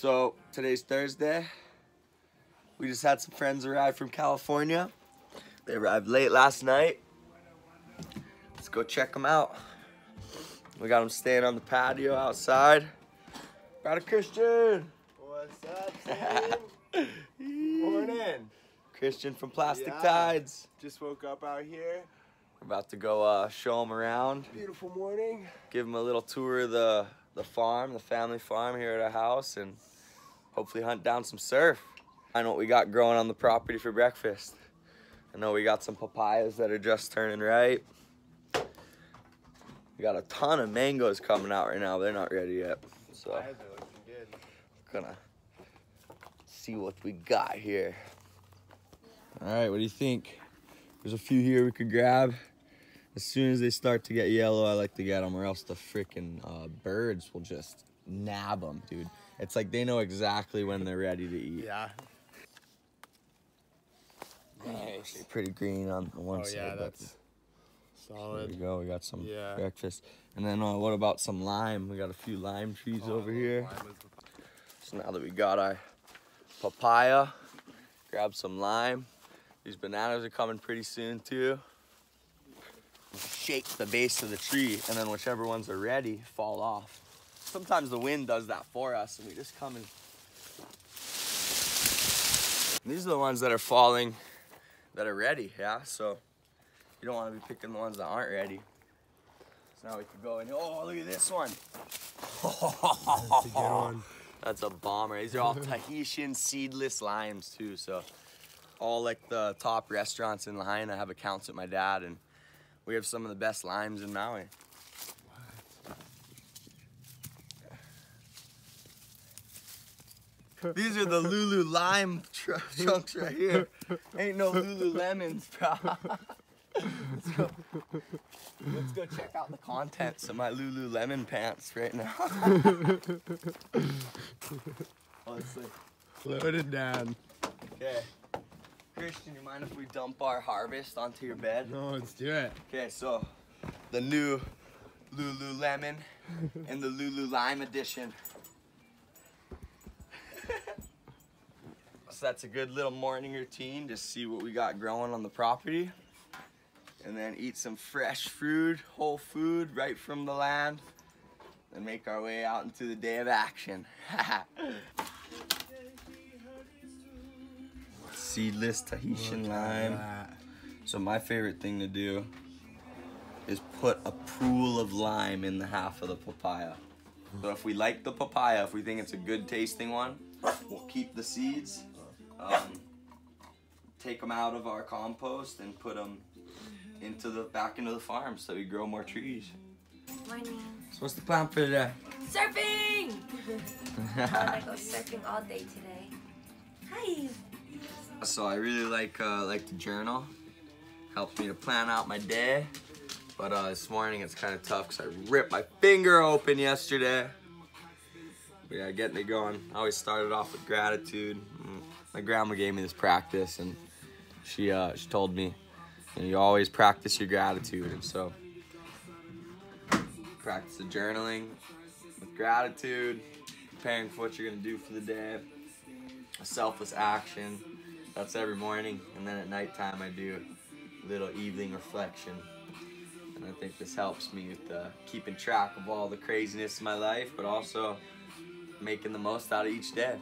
So today's Thursday. We just had some friends arrive from California. They arrived late last night. Let's go check them out. We got them staying on the patio outside. Got a Christian. What's up, Morning. Christian from Plastic Yeah. Tides. Just woke up out here. We're about to go uh, show them around. Beautiful morning. give them a little tour of the the farm, the family farm here at our house, and hopefully hunt down some surf. I know what we got growing on the property for breakfast. I know we got some papayas that are just turning ripe. We got a ton of mangoes coming out right now. But they're not ready yet, so are gonna see what we got here. All right, what do you think? There's a few here we could grab. As soon as they start to get yellow, I like to get them, or else the freaking uh, birds will just nab them, dude. It's like they know exactly when they're ready to eat. Yeah. Nice. Pretty green on the one Oh side. yeah, but that's there we go. We got some Yeah. breakfast, and then uh, what about some lime? We got a few lime trees Oh, over here. So now that we got our papaya, grab some lime. These bananas are coming pretty soon too. Shake the base of the tree, and then whichever ones are ready fall off. Sometimes the wind does that for us, and we just come and. These are the ones that are falling, that are ready, yeah. So you don't want to be picking the ones that aren't ready. So now we can go and oh, look at this one. That's a good one. That's a bomber. These are all Tahitian seedless limes too. So all like the top restaurants in Lahaina have accounts with my dad, and we have some of the best limes in Maui. These are the Lulu lime tr- chunks right here. Ain't no Lulu lemons, bro. Let's go. Let's go check out the contents of my Lululemon pants right now. Honestly. Load it down. Okay. Christian, you mind if we dump our harvest onto your bed? No, let's do it. Okay, so the new Lululemon and the Lulu Lime edition. So that's a good little morning routine to see what we got growing on the property. And then eat some fresh fruit, whole food right from the land. And make our way out into the day of action. Seedless Tahitian lime. So my favorite thing to do is put a pool of lime in the half of the papaya. So if we like the papaya, if we think it's a good tasting one, we'll keep the seeds, um, take them out of our compost and put them into the back into the farm so we grow more trees. Morning. So what's the plan for today? Surfing! I'm gonna go surfing all day today. Hi. So I really like uh, like to journal. Helps me to plan out my day. But uh, this morning it's kind of tough because I ripped my finger open yesterday. But yeah, getting it going. I always started off with gratitude. My grandma gave me this practice, and she uh, she told me, you, you always practice your gratitude, and so practice the journaling with gratitude, preparing for what you're gonna do for the day, a selfless action. That's every morning, and then at nighttime I do a little evening reflection. And I think this helps me with uh, keeping track of all the craziness in my life, but also making the most out of each day.